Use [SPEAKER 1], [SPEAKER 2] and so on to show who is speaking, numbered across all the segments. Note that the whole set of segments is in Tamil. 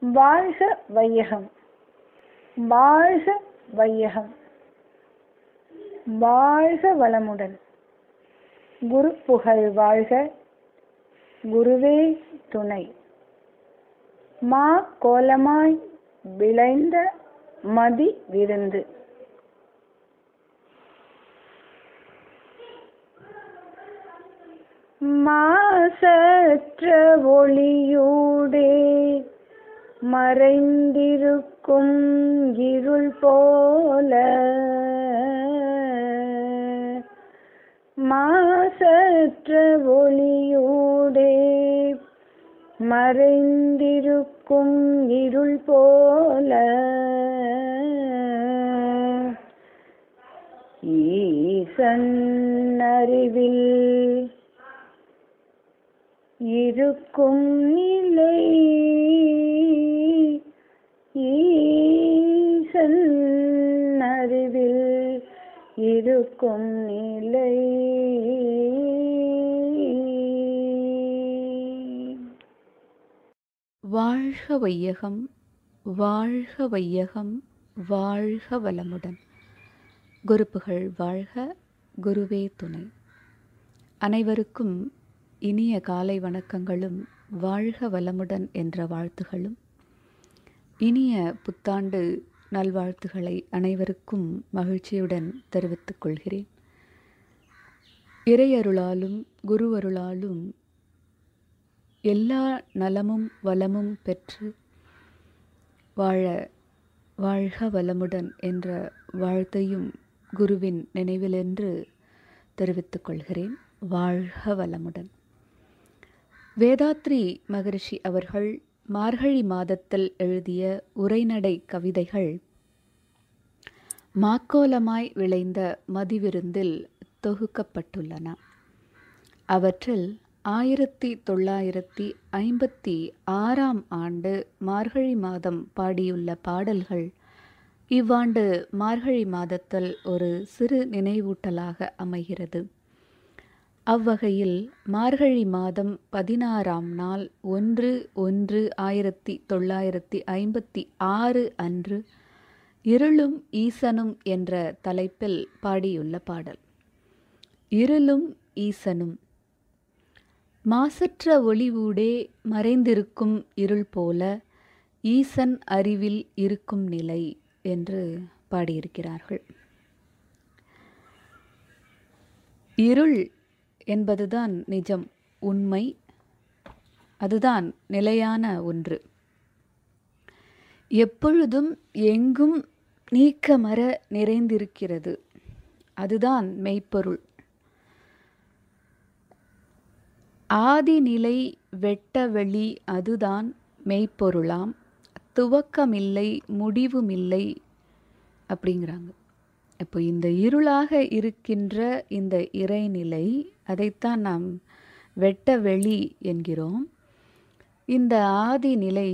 [SPEAKER 1] வாழ்க வையகம். வாழ்க வையகம். வாழ்க வளமுடன். குரு புகழ் வாழ்க. குருவே துணை. மா கோலமாய் விளைந்த மதி விருந்து. மாசற்ற ஒளியூடே மறைந்திருக்கும் இருள் போல. மாசற்ற ஒளியூடே மறைந்திருக்கும் இருள் போல. ஈசன் அறிவில் இருக்கும் நிலை இருக்கும் நிலை.
[SPEAKER 2] வாழ்க வையகம் வாழ்க வையகம் வாழ்க வளமுடன். குருப்புகள் வாழ்க குருவே துணை. அனைவருக்கும் இனிய காலை வணக்கங்களும் வாழ்க வளமுடன் என்ற வாழ்த்துகளும். இனிய புத்தாண்டு நல்வாழ்த்துக்களை அனைவருக்கும் மகிழ்ச்சியுடன் தெரிவித்துக் கொள்கிறேன். இறையருளாலும் குருவருளாலும் எல்லா நலமும் வளமும் பெற்று வாழ வாழ்க வளமுடன் என்ற வாழ்த்தையும் குருவின் நினைவிலென்று தெரிவித்துக் கொள்கிறேன். வாழ்க வளமுடன். வேதாத்ரி மகரிஷி அவர்கள் மார்கழி மாதத்தில் எழுதிய உரைநடை கவிதைகள். மாக்கோலமாய் விளைந்த மதிவிருந்தில் தொகுக்கப்பட்டுள்ளன. அவற்றில் ஆயிரத்தி தொள்ளாயிரத்தி ஐம்பத்தி ஆறாம் ஆண்டு மார்கழி மாதம் பாடியுள்ள பாடல்கள் இவ்வாண்டு மார்கழி மாதத்தில் ஒரு சிறு நினைவூட்டலாக அமைகிறது. அவ்வகையில் மார்கழி மாதம் பதினாறாம் நாள் ஒன்று ஒன்று ஆயிரத்தி தொள்ளாயிரத்தி ஐம்பத்தி ஆறு அன்று இருளும் ஈசனும் என்ற தலைப்பில் பாடியுள்ள பாடல். இருளும் ஈசனும். மாசற்ற ஒளிவூடே மறைந்திருக்கும் இருள் போல ஈசன் அறிவில் இருக்கும் நிலை என்று பாடியிருக்கிறார்கள். இருள் என்பதுதான் நிஜம் உண்மை. அதுதான் நிலையான ஒன்று. எப்பொழுதும் எங்கும் நீக்கமர நிறைந்திருக்கிறது. அதுதான் மெய்ப்பொருள். ஆதிநிலை வெட்டவெளி அதுதான் மெய்ப்பொருளாம். துவக்கமில்லை முடிவுமில்லை அப்படிங்கிறாங்க. இப்போ இந்த இருளாக இருக்கின்ற இந்த இறைநிலை அதைத்தான் நாம் வெட்ட வெளி என்கிறோம். இந்த ஆதி நிலை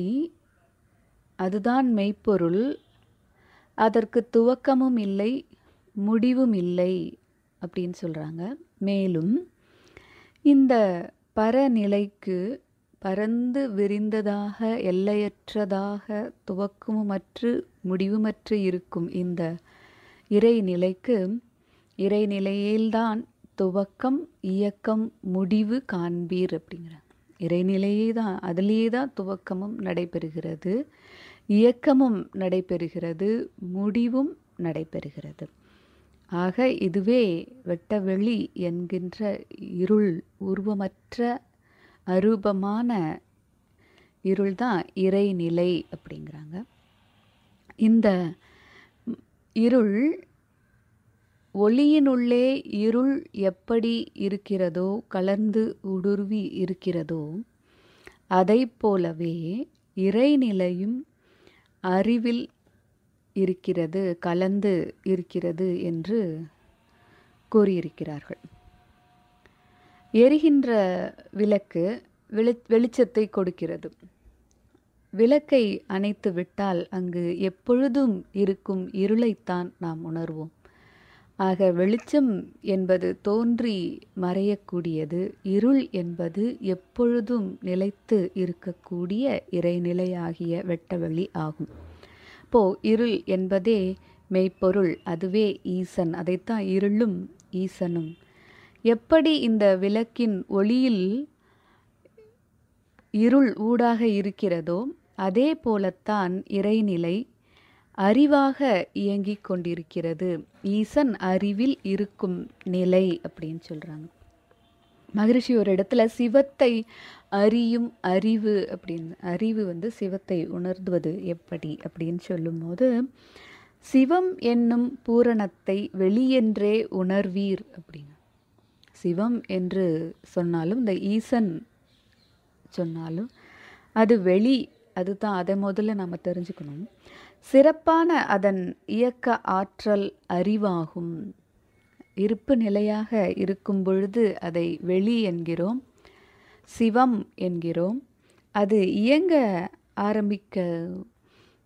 [SPEAKER 2] அதுதான் மெய்ப்பொருள். அதற்கு துவக்கமும் இல்லை முடிவும் இல்லை அப்படின்னு சொல்கிறாங்க மேலும் இந்த பரநிலைக்கு பரந்து விரிந்ததாக எல்லையற்றதாக துவக்கமுமற்று முடிவுமற்று இருக்கும் இந்த இறைநிலைக்கு இறைநிலையில்தான் துவக்கம் இயக்கம் முடிவு காண்பீர் அப்படிங்கிறாங்க இறைநிலையே தான் அதிலேயே தான் துவக்கமும் நடைபெறுகிறது இயக்கமும் நடைபெறுகிறது முடிவும் நடைபெறுகிறது. ஆக இதுவே வெட்டவெளி என்கின்ற இருள் உருவமற்ற அரூபமான இருள் தான் இறைநிலை அப்படிங்கிறாங்க. இந்த இருள் ஒளியினுள்ளே இருள் எப்படி இருக்கிறதோ கலர்ந்து ஊடுருவி இருக்கிறதோ அதை போலவே இறைநிலையும் அறிவில் இருக்கிறது கலந்து இருக்கிறது என்று கூறியிருக்கிறார்கள். எரிகின்ற விளக்கு வெளி வெளிச்சத்தை கொடுக்கிறது. விளக்கை அணைத்து விட்டால் அங்கு எப்பொழுதும் இருக்கும் இருளைத்தான் நாம் உணர்வோம். ஆக வெளிச்சம் என்பது தோன்றி மறையக்கூடியது இருள் என்பது எப்பொழுதும் நிலைத்து இருக்கக்கூடிய இறைநிலையாகிய வெட்டவெளி ஆகும். இப்போ இருள் என்பதே மெய்ப்பொருள் அதுவே ஈசன் அதைத்தான் இருளும் ஈசனும். எப்படி இந்த விளக்கின் ஒளியில் இருள் ஊடாக இருக்கிறதோ அதே போலத்தான் இறைநிலை அறிவாக இயங்கிக் கொண்டிருக்கிறது. ஈசன் அறிவில் இருக்கும் நிலை அப்படின்னு சொல்கிறாங்க மகரிஷி ஒரு இடத்துல சிவத்தை அறியும் அறிவு அப்படின்னு அறிவு வந்து சிவத்தை உணர்த்துவது எப்படி அப்படின்னு சொல்லும்போது சிவம் என்னும் பூரணத்தை வெளியென்றே உணர்வீர் அப்படின்னு. சிவம் என்று சொன்னாலும் இந்த ஈசன் சொன்னாலும் அது வெளி அதுதான் அதை முதல்ல நம்ம தெரிஞ்சுக்கணும். சிறப்பான அதன் இயக்க ஆற்றல் அறிவாகும். இருப்பு நிலையாக இருக்கும் பொழுது அதை வெளி என்கிறோம் சிவம் என்கிறோம். அது இயங்க ஆரம்பிக்க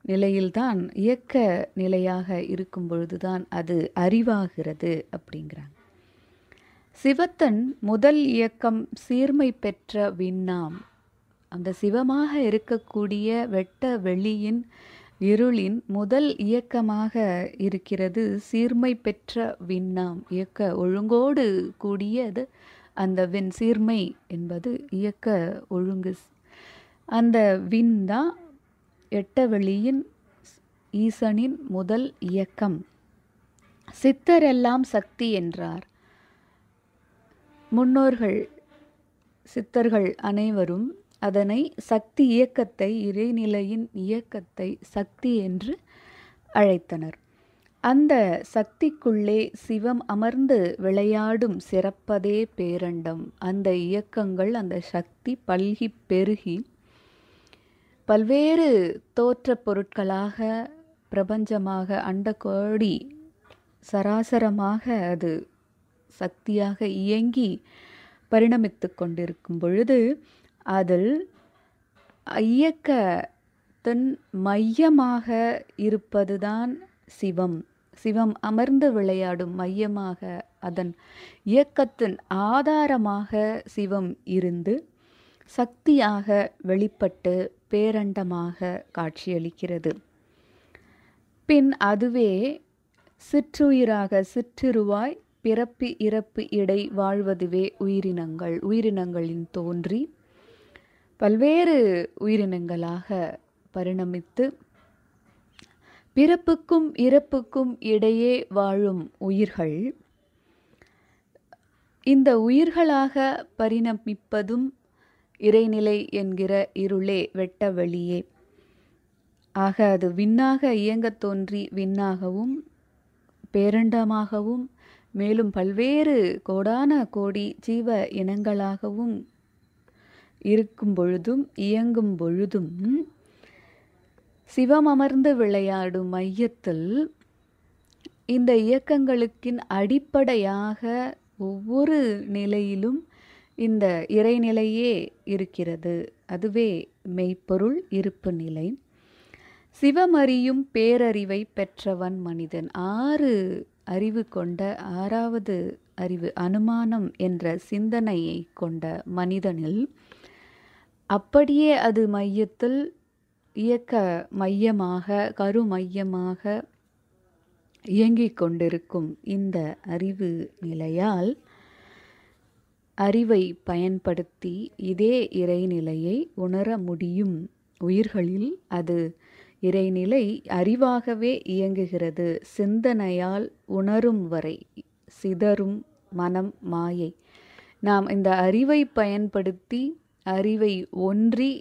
[SPEAKER 2] நிலையில்தான் இயக்க நிலையாக இருக்கும் பொழுதுதான் அது அறிவாகிறது அப்படிங்கிறாங்க. சிவத்தன் முதல் இயக்கம் சீர்மை பெற்ற விண்ணாம். அந்த சிவமாக இருக்கக்கூடிய வெட்ட வெளியின் இருளின் முதல் இயக்கமாக இருக்கிறது சீர்மை பெற்ற விண்ணாம். இயக்க ஒழுங்கோடு கூடியது அந்த விண் சீர்மை என்பது இயக்க ஒழுங்கு. அந்த வின் தான் எட்ட வெளியின் ஈசனின் முதல் இயக்கம். சித்தரெல்லாம் சக்தி என்றார். முன்னோர்கள் சித்தர்கள் அனைவரும் அதனை சக்தி இயக்கத்தை இறைநிலையின் இயக்கத்தை சக்தி என்று அழைத்தனர். அந்த சக்திக்குள்ளே சிவம் அமர்ந்து விளையாடும் சிறப்பதே பேரண்டம். அந்த இயக்கங்கள் அந்த சக்தி பல்கி பெருகி பல்வேறு தோற்ற பொருட்களாக பிரபஞ்சமாக அண்டகோடி சராசரமாக அது சக்தியாக இயங்கி பரிணமித்து கொண்டிருக்கும் பொழுது அதில் இயக்கத்தின் மையமாக இருப்பதுதான் சிவம். சிவம் அமர்ந்து விளையாடும் மையமாக அதன் இயக்கத்தின் ஆதாரமாக சிவம் இருந்து சக்தியாக வெளிப்பட்டு பேரண்டமாக காட்சியளிக்கிறது. பின் அதுவே சிற்றுயிராக சிற்றிருவாய் பிறப்பு இறப்பு இடை வாழ்வதுவே உயிரினங்கள். உயிரினங்களின் தோன்றி பல்வேறு உயிரினங்களாக பரிணமித்து பிறப்புக்கும் இறப்புக்கும் இடையே வாழும் உயிர்கள். இந்த உயிர்களாக பரிணமிப்பதும் இறைநிலை என்கிற இருளே வெட்ட வெளியே ஆக அது விண்ணாக இயங்கத் தோன்றி விண்ணாகவும் பேரண்டமாகவும் மேலும் பல்வேறு கோடான கோடி ஜீவ இனங்களாகவும் இருக்கும் பொழுதும் இயங்கும் பொழுதும் சிவம் அமர்ந்து விளையாடும் மையத்தில் இந்த இயக்கங்களுக்கின் அடிப்படையாக ஒவ்வொரு நிலையிலும் இந்த இறைநிலையே இருக்கிறது. அதுவே மெய்ப்பொருள் இருப்பு நிலை. சிவமறியும் பேரறிவை பெற்றவன் மனிதன். ஆறு அறிவு கொண்ட ஆறாவது அறிவு அனுமானம் என்ற சிந்தனையை கொண்ட மனிதனில் அப்படியே அது மையத்தில் இயக்க மையமாக கரு மையமாக இயங்கிக் கொண்டிருக்கும் இந்த அறிவு நிலையால் அறிவை பயன்படுத்தி இதே இறைநிலையை உணர முடியும். உயிர்களில் அது இறைநிலை அறிவாகவே இயங்குகிறது. சிந்தனையால் உணரும் வரை சிதறும் மனம் மாயை. நாம் இந்த அறிவை பயன்படுத்தி அறிவை ஒன்றி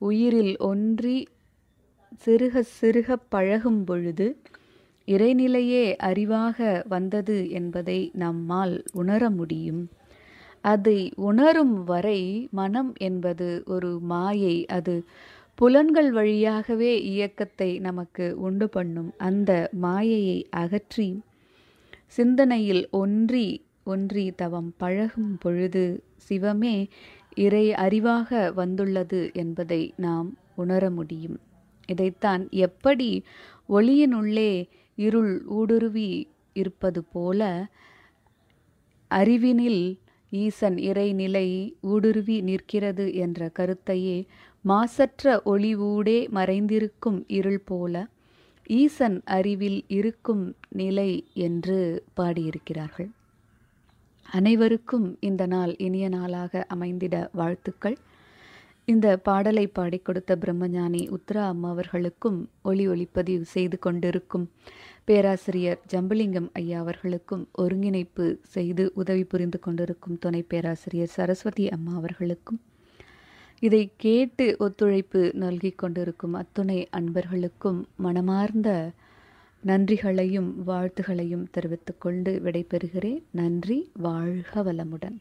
[SPEAKER 2] உயிரில் ஒன்றி சிறுக சிறுக பழகும் பொழுது இறைநிலையே அறிவாக வந்தது என்பதை நம்மால் உணர முடியும். அதை உணரும் வரை மனம் என்பது ஒரு மாயை. அது புலன்கள் வழியாகவே இயக்கத்தை நமக்கு உண்டு பண்ணும். அந்த மாயையை அகற்றி சிந்தனையில் ஒன்றி ஒன்றி தவம் பழகும் பொழுது சிவமே இறை அறிவாக வந்துள்ளது என்பதை நாம் உணர முடியும். இதைத்தான் எப்படி ஒளியினுள்ளே இருள் ஊடுருவி இருப்பது போல அறிவினில் ஈசன் இறைநிலை ஊடுருவி நிற்கிறது என்ற கருத்தையே மாசற்ற ஒளி ஊடே மறைந்திருக்கும் இருள் போல ஈசன் அறிவில் இருக்கும் நிலை என்று பாடியிருக்கிறார்கள். அனைவருக்கும் இந்த நாள் இனிய நாளாக அமைந்திட வாழ்த்துக்கள். இந்த பாடலை பாடி கொடுத்த பிரம்மஞானி உத்ரா அம்மா அவர்களுக்கும் ஒளி ஒளிப்பதிவு செய்து கொண்டிருக்கும் பேராசிரியர் ஜம்புலிங்கம் ஐயா அவர்களுக்கும் ஒருங்கிணைப்பு செய்து உதவி புரிந்து கொண்டிருக்கும் துணை பேராசிரியர் சரஸ்வதி அம்மா அவர்களுக்கும் இதை கேட்டு ஒத்துழைப்பு நல்கி கொண்டிருக்கும் அத்துணை அன்பர்களுக்கும் மனமார்ந்த நன்றிகளையும் வாழ்த்துகளையும் தெரிவித்துக்கொண்டு விடைபெறுகிறேன். நன்றி வாழ்க வளமுடன்.